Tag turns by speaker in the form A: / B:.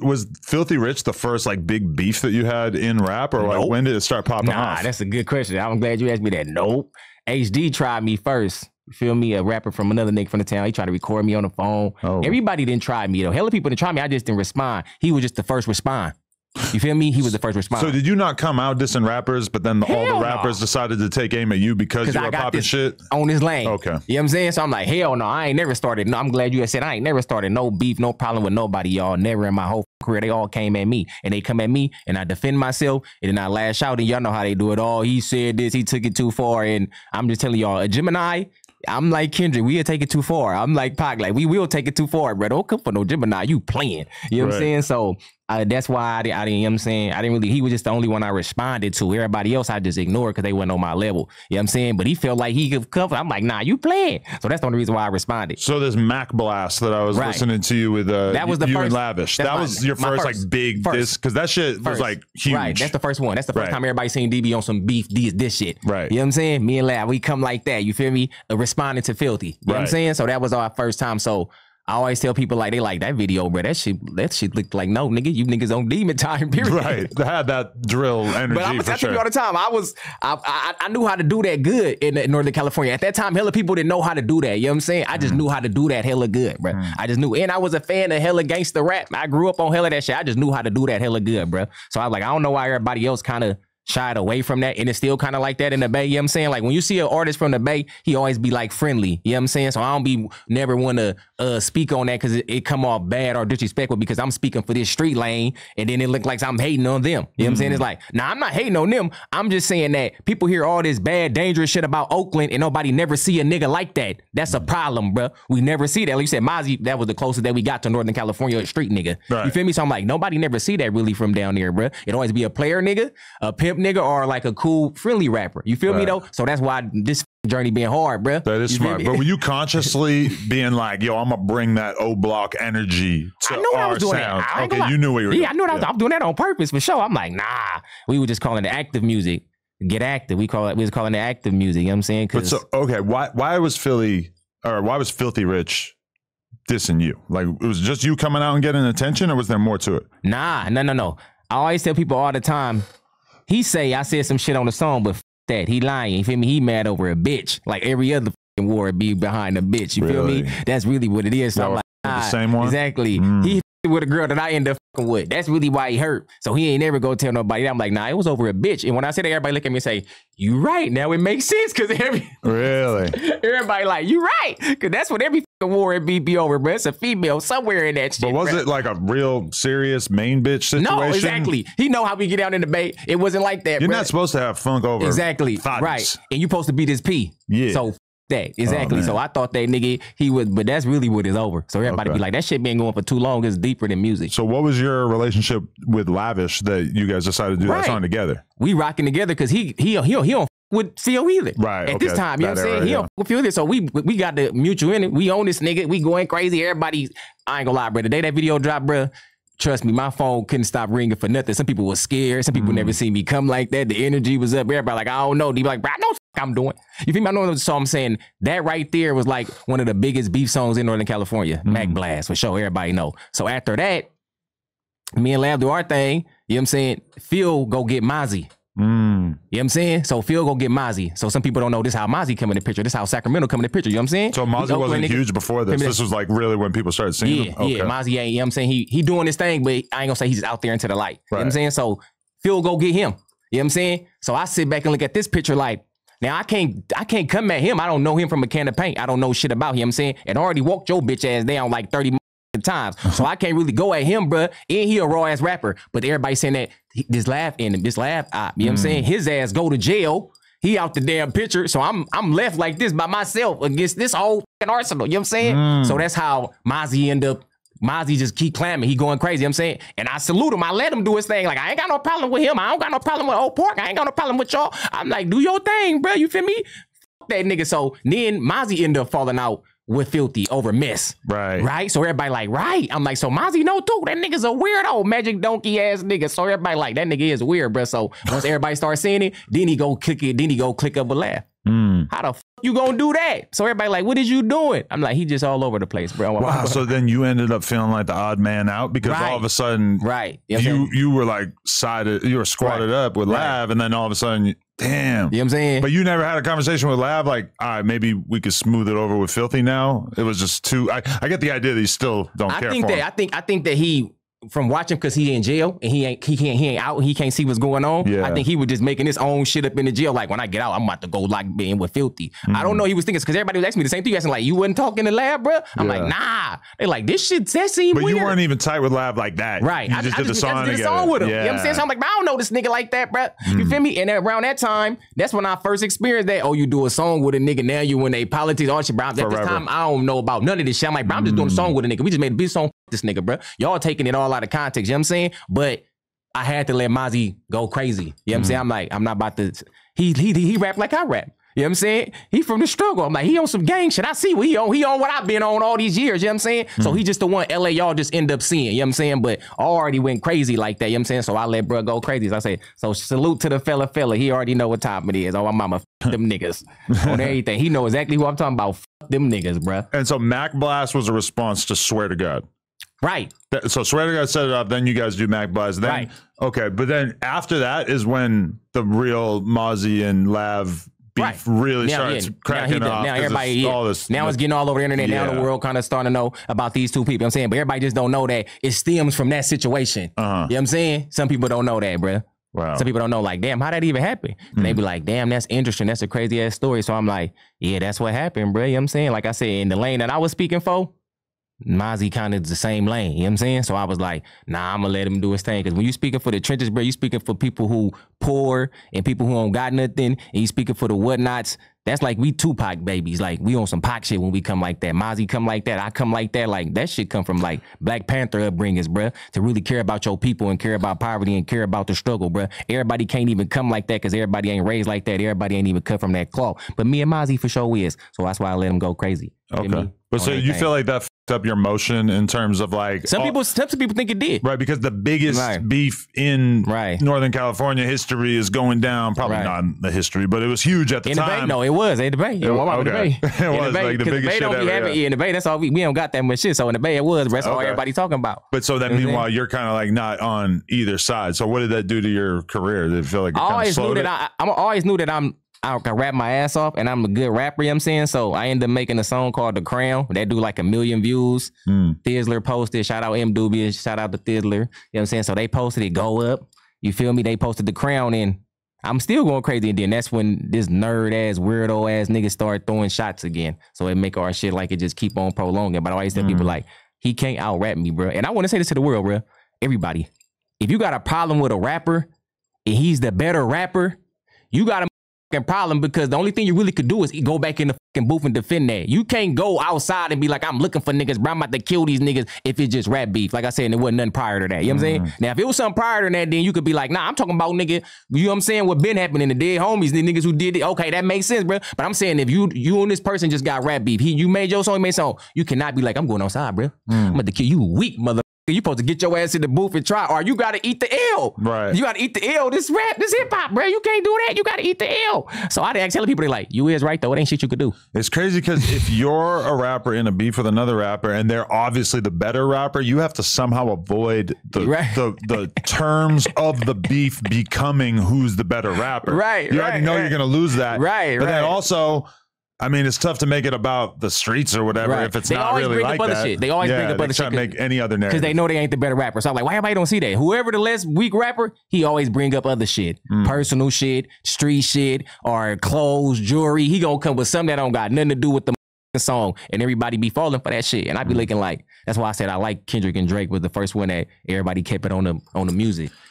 A: Was Philthy Rich the first like big beef that you had in rap, or like when did it start popping
B: Nah,
A: off?
B: that's a good question. I'm glad you asked me that. Nope. HD tried me first. You feel me? A rapper from another nigga from the town. He tried to record me on the phone.
A: Oh.
B: Everybody didn't try me though. Hella people didn't try me. I just didn't respond. He was just the first respond. You feel me? He was the first respond.
A: So did you not come out dissing rappers, but then the, all the
B: no.
A: rappers decided to take aim at you because you were popping shit?
B: on his lane.
A: Okay.
B: You know what I'm saying? So I'm like, hell no, I ain't never started. No, I'm glad you had said I ain't never started no beef, no problem with nobody, y'all. Never in my whole career. They all came at me. And they come at me and I defend myself and then I lash out and y'all know how they do it all. He said this, he took it too far. And I'm just telling y'all, a Gemini, I'm like Kendrick, we'll take it too far. I'm like Pac, like we will take it too far, bro. Don't come for no Gemini. You playing. You know what I'm saying? So uh, that's why I, di- I didn't, you know what I'm saying? I didn't really, he was just the only one I responded to. Everybody else I just ignored because they weren't on my level. You know what I'm saying? But he felt like he could cover. I'm like, nah, you playing. So that's the only reason why I responded.
A: So this Mac Blast that I was
B: Right.
A: listening to you with uh,
B: That was the
A: you
B: first-
A: and Lavish. That
B: my-
A: was your first,
B: first.
A: like big
B: First.
A: this because that shit was like huge.
B: Right, that's the first one. That's the first
A: Right.
B: time everybody seen DB on some beef, this, this shit.
A: Right.
B: You know what I'm saying? Me and Lab, we come like that. You feel me? Uh, responding to Philthy. You know what I'm saying? So that was our first time. So I always tell people like they like that video, bro. That shit, that shit looked like no nigga. You niggas on demon time, period.
A: right. They had that drill energy
B: But I'm
A: for
B: gonna tell
A: sure.
B: you all the time. I was, I, I, I knew how to do that good in Northern California. At that time, hella people didn't know how to do that. You know what I'm saying? I just
A: Mm.
B: knew how to do that hella good, bro. I just knew, and I was a fan of hella gangster rap. I grew up on hella that shit. I just knew how to do that hella good, bro. So I was like, I don't know why everybody else kind of shied away from that, and it's still kind of like that in the Bay. You know what I'm saying? Like when you see an artist from the Bay, he always be like friendly. You know what I'm saying? So I don't be never want to uh, speak on that because it, it come off bad or disrespectful because I'm speaking for this street lane, and then it look like I'm hating on them. You know what I'm saying? It's like, nah, I'm not hating on them. I'm just saying that people hear all this bad, dangerous shit about Oakland, and nobody never see a nigga like that. That's a problem, bro. We never see that. Like you said, Mozzy, that was the closest that we got to Northern California street nigga.
A: Right.
B: You feel me? So I'm like, nobody never see that really from down there, bro. It always be a player nigga, a pimp nigga, or like a cool friendly rapper. You feel me though? So that's why this journey being hard, bro.
A: That is
B: You
A: smart. But were you consciously being like, yo, I'm gonna bring that O block energy to
B: I knew
A: our
B: I was doing
A: sound?
B: that. I
A: okay, you knew what you were
B: Yeah,
A: doing.
B: I knew that. I was, I'm doing that on purpose for sure. I'm like, nah. We were just calling it active music. Get active. We call it. We was calling it active music. You know what I'm saying?
A: But so okay, why why was Philly or why was Philthy Rich dissing you? Like it was just you coming out and getting attention, or was there more to it?
B: nah, no, no, no. I always tell people all the time. He say I said some shit on the song, but f- that he lying. You feel me? He mad over a bitch. Like every other war be behind a bitch. You feel me? That's really what it is. So
A: Y'all
B: I'm like,
A: the same one?
B: Exactly.
A: Mm.
B: He with a girl that I end up fucking with. That's really why he hurt. So he ain't never go tell nobody. I'm like, nah, it was over a bitch. And when I say that, everybody look at me and say, "You right." Now it makes sense because every
A: Really?
B: everybody like, "You right," because that's what every fucking war it be be over, bro. It's a female somewhere in that shit.
A: But was
B: bruh.
A: it like a real serious main bitch situation?
B: No, exactly. He know how we get down in the bay. It wasn't like that.
A: You're
B: bruh.
A: not supposed to have funk over
B: exactly
A: thotties.
B: right, and you're supposed to be this P.
A: Yeah.
B: So that exactly.
A: man.
B: so I thought that nigga he would, but that's really what is over. So everybody
A: Okay.
B: be like, that shit been going for too long. It's deeper than music.
A: So what was your relationship with Lavish that you guys decided to do
B: Right.
A: that song together?
B: we rocking together because he he he he don't with Phil either.
A: Right,
B: At
A: okay,
B: this time, you know what I'm saying? he don't
A: yeah.
B: f- with Phil either. So we we got the mutual in it. We own this nigga. We going crazy. Everybody, I ain't gonna lie, bro. The day that video dropped, bro. Trust me, my phone couldn't stop ringing for nothing. Some people were scared. Some people
A: Mm.
B: never seen me come like that. The energy was up. Everybody like, I don't know. They be like, bro, I know what the f- I'm doing. You feel me? I know. So I'm saying that right there was like one of the biggest beef songs in Northern California. Mac
A: Mm.
B: Blast for sure. Everybody know. So after that, me and Lab do our thing. You know what I'm saying? Phil go get Mozzy.
A: Mm.
B: You know what I'm saying? So Phil go get Mozzy. So some people don't know this how Mozzy come in the picture. This how Sacramento come in the picture. You know what I'm saying?
A: So
B: Mozzy
A: wasn't huge before this. This was like really when people started seeing
B: Yeah,
A: him.
B: yeah. Mozzy ain't, you know what I'm saying? He he doing his thing, but I ain't gonna say he's out there into the light. You know what I'm saying? So Phil go get him. You know what I'm saying? So I sit back and look at this picture like, now I can't I can't come at him. I don't know him from a can of paint. I don't know shit about him. You know what I'm saying? And already walked your bitch ass down like 30 times. Uh-huh. So I can't really go at him, bruh. And he a raw ass rapper. But everybody saying that this laugh in him, this laugh, op, you know what I'm saying? Mm. His ass go to jail. He out the damn picture. So I'm I'm left like this by myself against this whole arsenal. You know what I'm saying? So mm. that's how Mozzy end up. Mozzy just keep clamming. He going crazy. You know I'm saying? And I salute him. I let him do his thing. Like, I ain't got no problem with him. I don't got no problem with old pork. I ain't got no problem with y'all. I'm like, do your thing, bro. You feel me? Fuck that nigga. So then Mozzy ended up falling out with Philthy over Miss.
A: Right.
B: Right? So everybody like, right. I'm like, so Mozzy know too. That nigga's a weirdo, magic donkey ass nigga. So everybody like, that nigga is weird, bro. So once everybody starts seeing it, then he go click it, then he go click up a laugh.
A: Mm. Mm.
B: How the f- you gonna do that? So everybody like, what is you doing? I'm like, he just all over the place, bro.
A: Wow. So then you ended up feeling like the odd man out because all of a sudden
B: right. You
A: you you were like sided, you were squatted up with
B: Right.
A: Lav, and then all of a sudden, damn.
B: You know what I'm saying?
A: But you never had a conversation with Lab, like, all right, maybe we could smooth it over with Philthy now. It was just too. I, I get the idea that you still don't
B: I
A: care
B: think
A: for
B: that
A: him.
B: I think I think that he from watching because he in jail and he ain't he can't he ain't out he can't see what's going on.
A: Yeah.
B: I think he was just making his own shit up in the jail. Like when I get out, I'm about to go like being with Philthy. I
A: Mm-hmm.
B: don't know. He was thinking because everybody was asking me the same thing. Asking like you wasn't talking to lab, bro. I'm
A: Yeah.
B: like nah. They like this shit that seemed
A: but
B: weird.
A: you weren't even tight with Lab like that.
B: Right.
A: You
B: I,
A: just
B: I
A: did the song
B: I just did a song with him.
A: Yeah.
B: You know what I'm saying? So I'm like, I don't know this nigga like that, bro.
A: Mm.
B: You feel me? And around that time, that's when I first experienced that. Oh, you do a song with a nigga. Now you in they politics, all shit, bro. At this time, I don't know about none of this shit. I'm like, bro, I'm just doing a
A: Mm.
B: song with a nigga. We just made a beat song this nigga, bro. Y'all taking it all out of context. You know what I'm saying? But I had to let Mozzy go crazy. You know what I'm
A: Mm.
B: saying? I'm like, I'm not about to. He he he rap like I rap. You know what I'm saying? He from the struggle. I'm like, he on some gang shit. I see what he on. He on what I've been on all these years. You know what I'm saying? So
A: Hmm.
B: he just the one LA y'all just end up seeing. You know what I'm saying? But I already went crazy like that. You know what I'm saying? So I let bro go crazy. So I say, so salute to the fella fella. He already know what time it is. Oh, my mama, f- them niggas on everything. He know exactly who I'm talking about. F- them niggas, bruh.
A: And so Mac Blast was a response to Swear to God.
B: Right.
A: So Swear to God set it up. Then you guys do Mac Blast. Then
B: Right.
A: okay, but then after that is when the real Mozzy and Lav beef
B: Right.
A: really
B: Now,
A: starts
B: yeah, now,
A: cracking
B: done-
A: off.
B: now everybody,
A: it's
B: yeah.
A: all this
B: now it's getting all over the internet. Now the world kind of starting to know about these two people. You know what I'm saying, but everybody just don't know that it stems from that situation.
A: Uh-huh.
B: You know what I'm saying? Some people don't know that, bruh.
A: Wow.
B: Some people don't know, like, damn, how that even happen? And they be like, damn, that's interesting. That's a crazy ass story. So I'm like, yeah, that's what happened, bro. You know what I'm saying? Like I said, in the lane that I was speaking for, Mozzy kind of the same lane. You know what I'm saying? So I was like, nah, I'm gonna let him do his thing. Cause when you speaking for the trenches, bro, you speaking for people who poor and people who don't got nothing, and you speaking for the whatnots. That's like we Tupac babies. Like we on some Pac shit when we come like that. Mozzy come like that. I come like that. Like that shit come from like Black Panther upbringings, bruh. To really care about your people and care about poverty and care about the struggle, bruh. Everybody can't even come like that because everybody ain't raised like that. Everybody ain't even cut from that cloth. But me and Mozzy for sure is. So that's why I let him go crazy.
A: Okay. But
B: On
A: so you
B: everything.
A: feel like that up your motion in terms of like
B: some
A: all-
B: people some people think it did.
A: Right, because the biggest
B: Right.
A: beef in
B: Right.
A: Northern California history is going down. Probably
B: Right.
A: not in the history, but it was huge at the
B: In the
A: time.
B: no, it was. In the debate.
A: It-
B: It, was
A: okay.
B: debate.
A: It
B: In
A: was, like, the
B: 'cause
A: biggest
B: debate
A: shit
B: don't be
A: ever,
B: having,
A: yeah.
B: yeah, in the bay that's all we, we don't got that much shit. So in the bay it was. That's all
A: Okay.
B: everybody talking about.
A: But so that
B: You know what I'm
A: meanwhile, you're kind of like not on either side. So what did that do to your career? Did it feel like it
B: I always knew that
A: it?
B: I, I always knew that I'm I can rap my ass off and I'm a good rapper, you know what I'm saying? So I ended up making a song called The Crown. That do like a million views.
A: Mm.
B: Thizzler posted, shout out M Dubious, shout out to Thizzler. You know what I'm saying? So they posted it, go up. You feel me? They posted the crown and I'm still going crazy. And then that's when this nerd ass, weirdo ass nigga start throwing shots again. So it make our shit like it just keep on prolonging. But I always tell people
A: Mm.
B: like, he can't out rap me, bro. And I want to say this to the world, bro. Everybody. If you got a problem with a rapper and he's the better rapper, you got fucking problem because the only thing you really could do is go back in the fucking booth and defend that. You can't go outside and be like, I'm looking for niggas, bro. I'm about to kill these niggas if it's just rap beef. Like I said, and it wasn't nothing prior to that. You know what I'm saying? Mm-hmm. Now, if it was something prior to that, then you could be like, nah, I'm talking about nigga, you know what I'm saying? What been happening, the dead homies, the niggas who did it. Okay, that makes sense, bro. But I'm saying if you you and this person just got rap beef, he you made your song, he made song, you cannot be like, I'm going outside, bro. I'm mm. about to kill you weak, mother. You supposed to get your ass in the booth and try, or you gotta eat the L.
A: Right.
B: You gotta eat the L. This rap, this hip hop, bro. You can't do that. You gotta eat the L. So I didn't tell people they like, you is right though. It ain't shit you could do.
A: It's crazy because if you're a rapper in a beef with another rapper and they're obviously the better rapper, you have to somehow avoid the
B: Right.
A: the, the terms of the beef becoming who's the better rapper.
B: Right,
A: You already know
B: right.
A: you're gonna lose that.
B: Right,
A: But then also, I mean, it's tough to make it about the streets or whatever
B: Right.
A: if it's
B: They
A: not really
B: bring up
A: like
B: other
A: that.
B: shit. They always
A: yeah,
B: bring up
A: they
B: other
A: try
B: shit
A: to make any other narrative.
B: Because they know they ain't the better rapper. So I'm like, why everybody don't see that? Whoever the less weak rapper, he always bring up other shit.
A: Mm.
B: Personal shit, street shit, or clothes, jewelry. He gonna come with something that don't got nothing to do with the song. And everybody be falling for that shit. And I
A: Mm.
B: be looking like, that's why I said I like Kendrick and Drake was the first one that everybody kept it on the on the music.